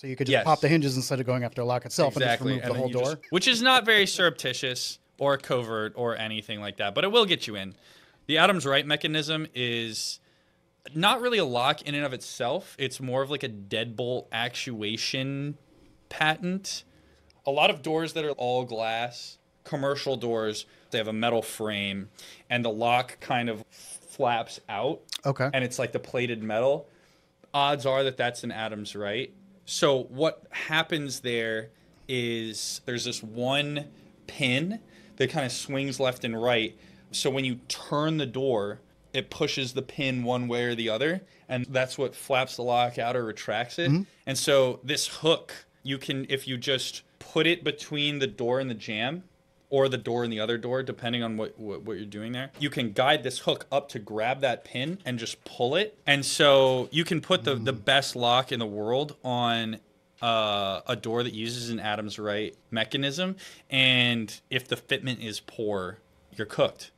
So you could just Yes. pop the hinges instead of going after the lock itself exactly, and just remove the whole door. just- which is not very surreptitious or covert or anything like that, but it will get you in. The Adams Rite mechanism is not really a lock in and of itself. It's more of like a deadbolt actuation patent. A lot of doors that are all glass, commercial doors, they have a metal frame, and the lock kind of flaps out Okay. and it's like the plated metal, odds are that that's an Adams Rite. So what happens there is there's this one pin that kind of swings left and right. So when you turn the door, it pushes the pin one way or the other, and that's what flaps the lock out or retracts it. Mm-hmm. And so this hook, you can if you just put it between the door and the jamb, or the door and the other door, depending on what, what, what you're doing there. You can guide this hook up to grab that pin and just pull it. And so you can put the, the best lock in the world on uh, a door that uses an Adams Rite mechanism. And if the fitment is poor, you're cooked.